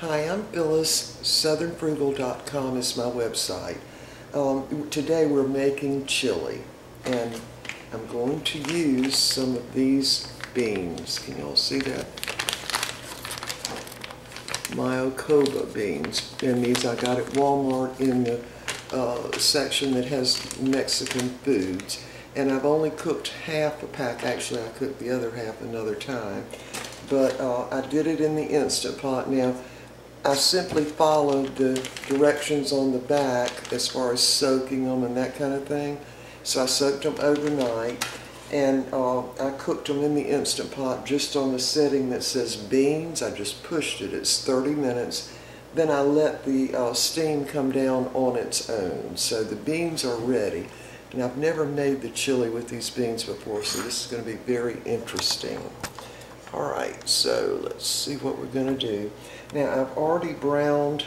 Hi, I'm Phyllis. SouthernFrugal.com is my website. Um, today we're making chili, and I'm going to use some of these beans. Can y'all see that? Mayocoba beans. And these I got at Walmart in the uh, section that has Mexican foods. And I've only cooked half a pack. Actually, I cooked the other half another time. But uh, I did it in the Instant Pot. Now, I simply followed the directions on the back as far as soaking them and that kind of thing. So I soaked them overnight and uh, I cooked them in the Instant Pot just on the setting that says beans. I just pushed it. It's 30 minutes. Then I let the uh, steam come down on its own. So the beans are ready. And I've never made the chili with these beans before, so this is going to be very interesting. All right, so let's see what we're going to do. Now, I've already browned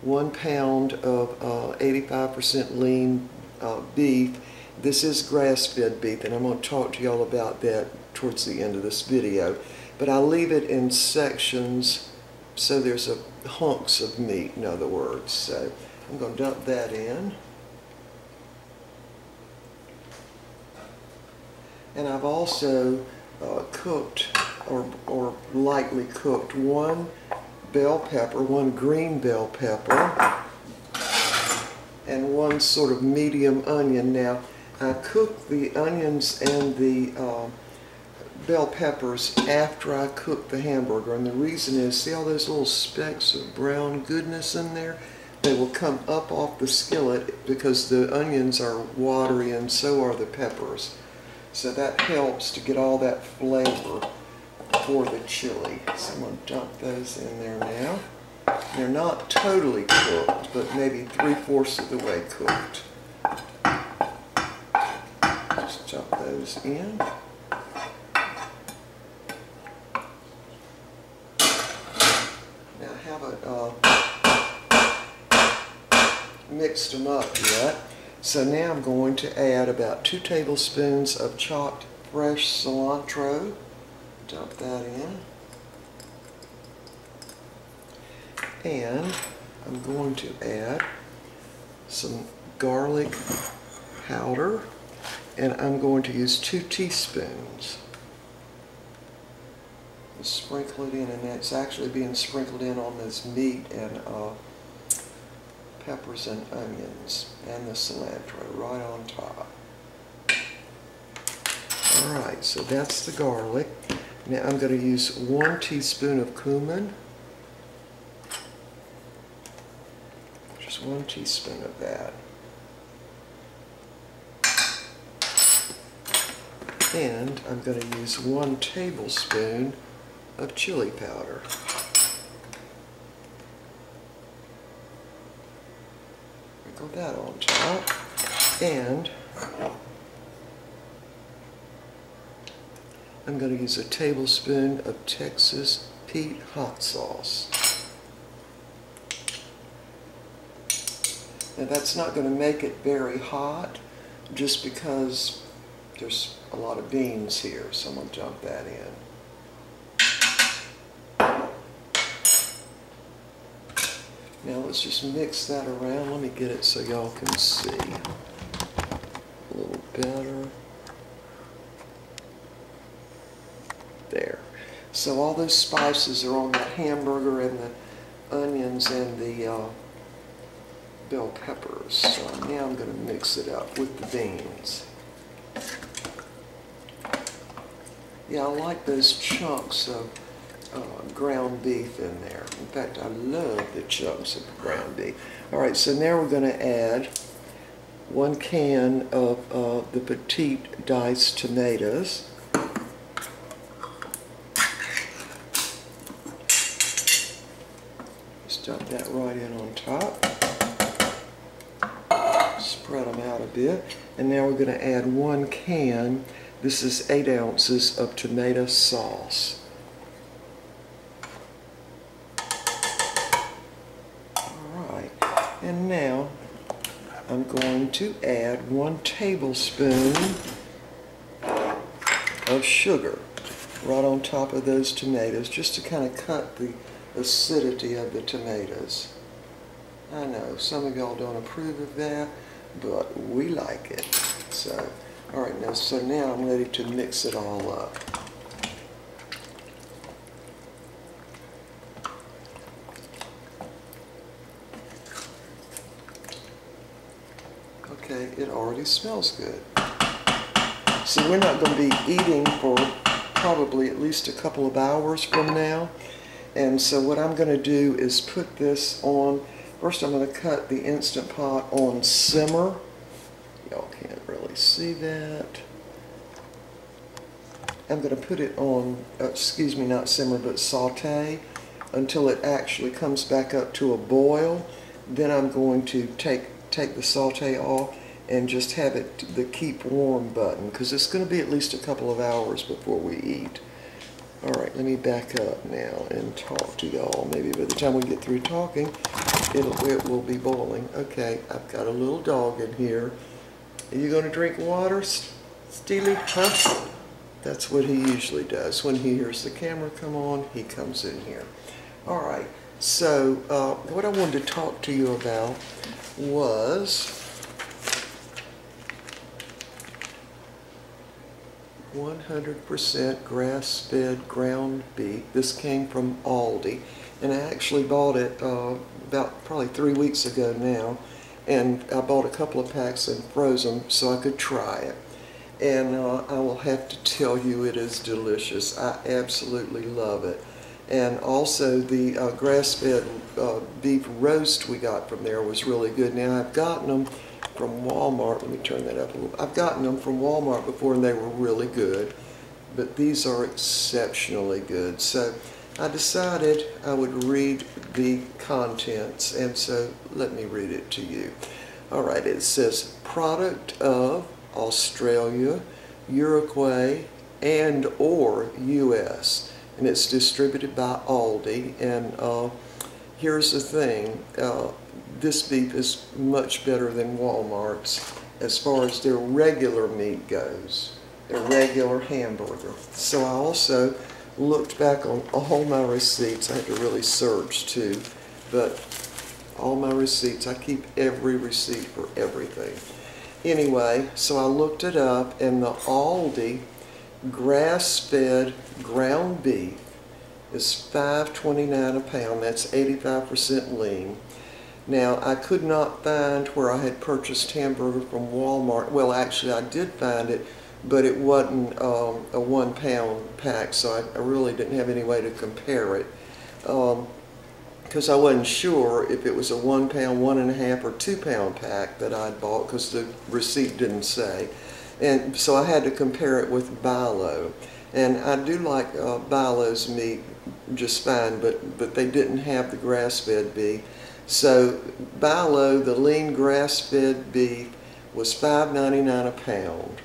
one pound of 85% uh, lean uh, beef. This is grass-fed beef, and I'm going to talk to y'all about that towards the end of this video. But I leave it in sections so there's a hunks of meat, in other words. So I'm going to dump that in. And I've also uh, cooked or, or lightly cooked one bell pepper, one green bell pepper, and one sort of medium onion. Now, I cook the onions and the uh, bell peppers after I cook the hamburger. And the reason is, see all those little specks of brown goodness in there? They will come up off the skillet because the onions are watery and so are the peppers. So that helps to get all that flavor for the chili. So I'm going to dump those in there now. They're not totally cooked, but maybe three-fourths of the way cooked. Just dump those in. Now I haven't uh, mixed them up yet. So now I'm going to add about two tablespoons of chopped fresh cilantro dump that in. And I'm going to add some garlic powder and I'm going to use two teaspoons. Sprinkle it in and it's actually being sprinkled in on this meat and uh, peppers and onions and the cilantro right on top. Alright, so that's the garlic. Now I'm going to use one teaspoon of cumin. Just one teaspoon of that. And I'm going to use one tablespoon of chili powder. Sprinkle that on top. And I'm going to use a tablespoon of Texas Pete hot sauce. Now that's not going to make it very hot just because there's a lot of beans here, so I'm going to dump that in. Now let's just mix that around. Let me get it so y'all can see. A little better. there. So all those spices are on the hamburger and the onions and the uh, bell peppers. So now I'm going to mix it up with the beans. Yeah, I like those chunks of uh, ground beef in there. In fact, I love the chunks of ground beef. All right, so now we're going to add one can of uh, the petite diced tomatoes. Dump that right in on top. Spread them out a bit. And now we're going to add one can. This is 8 ounces of tomato sauce. And now I'm going to add one tablespoon of sugar right on top of those tomatoes just to kind of cut the acidity of the tomatoes. I know some of y'all don't approve of that, but we like it. So, all right, now, so now I'm ready to mix it all up. Okay, it already smells good. So we're not going to be eating for probably at least a couple of hours from now. And so what I'm going to do is put this on, first I'm going to cut the Instant Pot on simmer. Y'all can't really see that. I'm going to put it on, uh, excuse me, not simmer, but saute until it actually comes back up to a boil. Then I'm going to take take the saute off and just have it the keep warm button because it's going to be at least a couple of hours before we eat. All right, let me back up now and talk to y'all. Maybe by the time we get through talking, it'll, it will be boiling. Okay, I've got a little dog in here. Are you going to drink water, Steely? Huh? That's what he usually does. When he hears the camera come on, he comes in here. All right, so uh, what I wanted to talk to you about was 100% grass-fed ground beef. This came from Aldi, and I actually bought it uh, about probably three weeks ago now, and I bought a couple of packs and froze them so I could try it. And uh, I will have to tell you it is delicious. I absolutely love it. And also the uh, grass-fed uh, beef roast we got from there was really good. Now I've gotten them from Walmart. Let me turn that up a little. I've gotten them from Walmart before and they were really good. But these are exceptionally good. So I decided I would read the contents and so let me read it to you. All right, it says product of Australia, Uruguay, and or U.S and it's distributed by Aldi. And uh, here's the thing, uh, this beef is much better than Walmart's as far as their regular meat goes, their regular hamburger. So I also looked back on all my receipts. I had to really search too, but all my receipts, I keep every receipt for everything. Anyway, so I looked it up and the Aldi grass-fed ground beef is 5.29 a pound. That's 85% lean. Now, I could not find where I had purchased hamburger from Walmart. Well, actually, I did find it, but it wasn't um, a one pound pack, so I, I, really didn't have any way to compare it. Because um, I wasn't sure if it was a one pound, one and a half, or two pound pack that I'd bought, because the receipt didn't say. And so I had to compare it with Bi-Lo. And I do like uh, Bi-Lo's meat just fine, but, but they didn't have the grass-fed beef. So Bi-Lo, the lean grass-fed beef, was $5.99 a pound.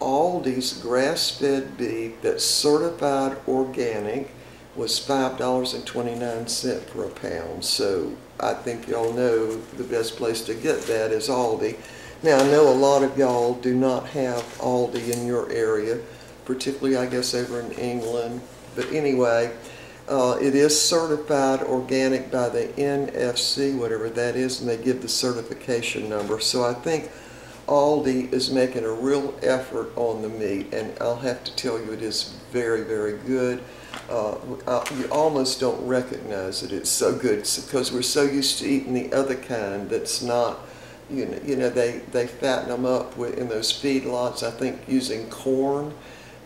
Aldi's grass-fed beef that's certified organic was $5.29 for a pound. So I think y'all know the best place to get that is Aldi. Now, I know a lot of y'all do not have Aldi in your area, particularly, I guess, over in England. But anyway, uh, it is certified organic by the NFC, whatever that is, and they give the certification number. So I think Aldi is making a real effort on the meat, and I'll have to tell you it is very, very good. Uh, you almost don't recognize it. It's so good because we're so used to eating the other kind that's not you know, you know they, they fatten them up in those feedlots, I think using corn.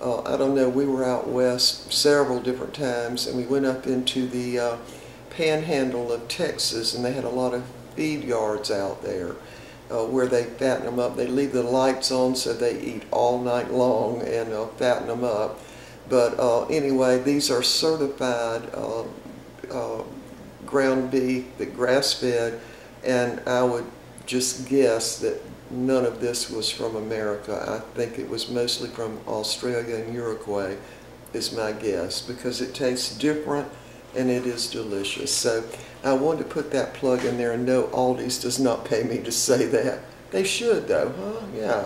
Uh, I don't know, we were out west several different times and we went up into the uh, panhandle of Texas and they had a lot of feed yards out there uh, where they fatten them up. They leave the lights on so they eat all night long and uh, fatten them up. But uh, anyway, these are certified uh, ground beef, the grass-fed, and I would just guess that none of this was from America. I think it was mostly from Australia and Uruguay is my guess because it tastes different and it is delicious. So I wanted to put that plug in there and no Aldi's does not pay me to say that. They should though, huh? Yeah.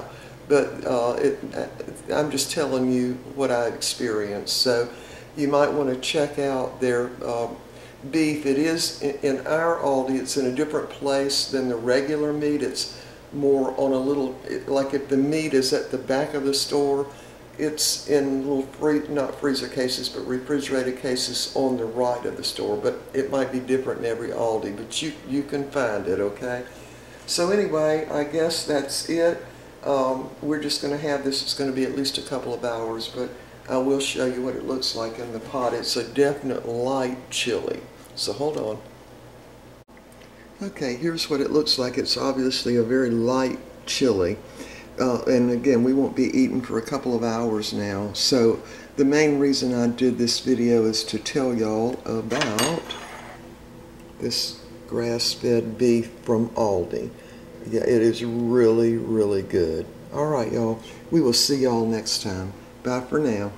But uh, it, uh, I'm just telling you what I experienced. So you might want to check out their uh, beef, it is, in in our Aldi, it's in a different place than the regular meat. It's more on a little, like if the meat is at the back of the store, it's in little free, not freezer cases, but refrigerated cases on the right of the store. But it might be different in every Aldi, but you, you can find it, okay? So anyway, I guess that's it. Um, we're just gonna have this, it's gonna be at least a couple of hours, but I will show you what it looks like in the pot. It's a definite light chili. So hold on. Okay, here's what it looks like. It's obviously a very light chili. Uh, and again, we won't be eating for a couple of hours now. So the main reason I did this video is to tell y'all about this grass-fed beef from Aldi. Yeah, it is really, really good. All right, y'all. We will see y'all next time. Bye for now.